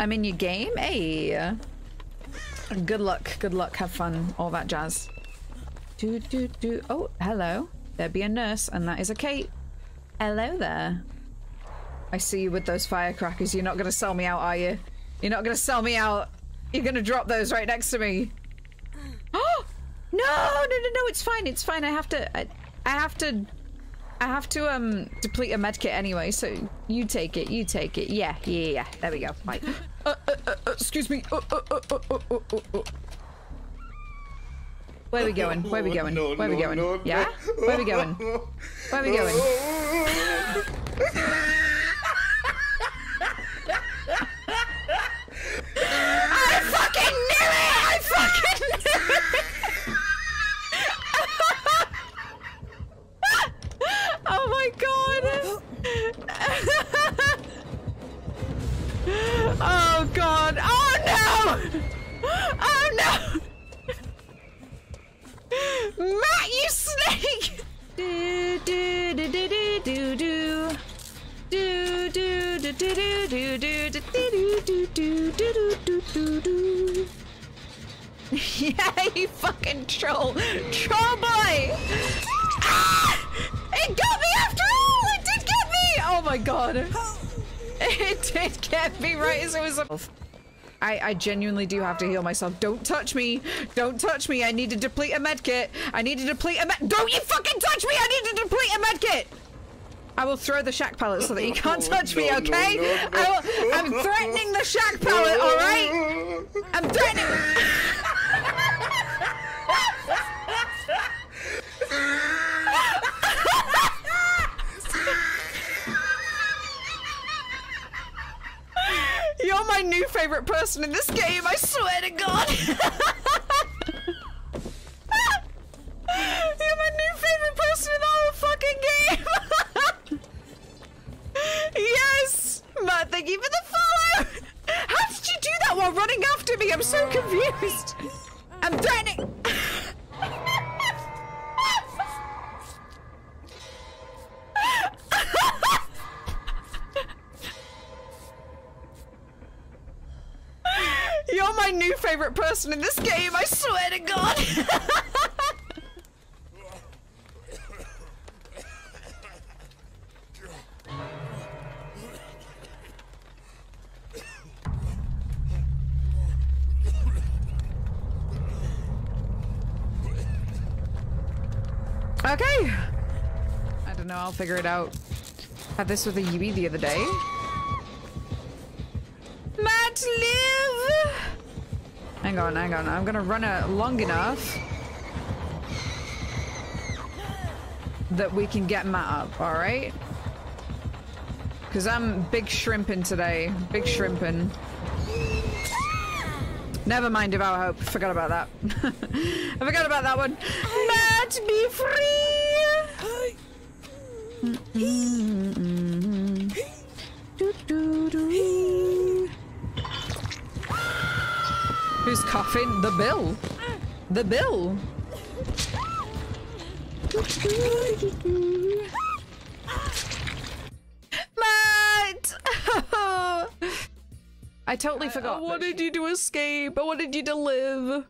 I'm in your game. Hey. Good luck. Good luck. Have fun. All that jazz. Do do do. Oh, hello. There be a nurse, and that is a Kate. Hello there. I see you with those firecrackers. You're not gonna sell me out, are you? You're not gonna sell me out. You're gonna drop those right next to me. Oh no, no, no, no! It's fine. It's fine. I have to. I, I have to. I have to um deplete a medkit anyway. So you take it. You take it. Yeah, yeah, yeah. There we go. Right. Uh, uh, uh, uh, excuse me. Uh, uh, uh, uh, uh, uh, uh, uh. We going? Where are we going? Where are we going? yeah? Where are we going? Where are we going? no! Oh no! Matt, you snake! Do do do do do do do. Do do do do do do do do do do do do do do do. Yeah, you fucking troll, troll boy! Ah! It got me after all. It did get me. Oh my god! It did get me right as it was. I, I genuinely do have to heal myself. Don't touch me. Don't touch me. I need to deplete a medkit. I need to deplete a med- Don't you fucking touch me! I need to deplete a medkit! I will throw the shack pallet so that you can't touch me, No, no, okay? no, no. I will, I'm threatening the shack pallet, alright? Favorite person in this game, I swear to God! You're my new favorite person in the whole fucking game! yes! Matt, thank you for the follow! How did you do that while running after me? I'm so confused! I'm threatening- my new favorite person in this game, I swear to God! Okay. I don't know, I'll figure it out. Had this with a Yui the other day. Matt, live! Hang on, hang on. I'm gonna run it long enough that we can get Matt up, alright? Because I'm big shrimping today. Big shrimping. Never mind Devour Hope. Forgot about that. I forgot about that one. Matt, be free! Do, Who's coughing? The bill. The bill. Matt! I totally forgot. I wanted you to escape. I wanted you to live.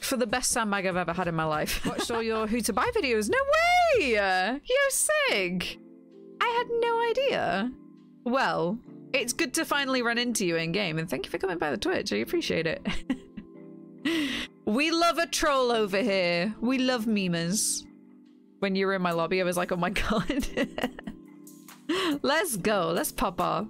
For the best sandbag I've ever had in my life. Watched all your who to buy videos. No way! You're sick. I had no idea. Well, it's good to finally run into you in game, and thank you for coming by the Twitch. I appreciate it. we love a troll over here. We love memers. When you were in my lobby, I was like, oh my god. Let's go. Let's pop off.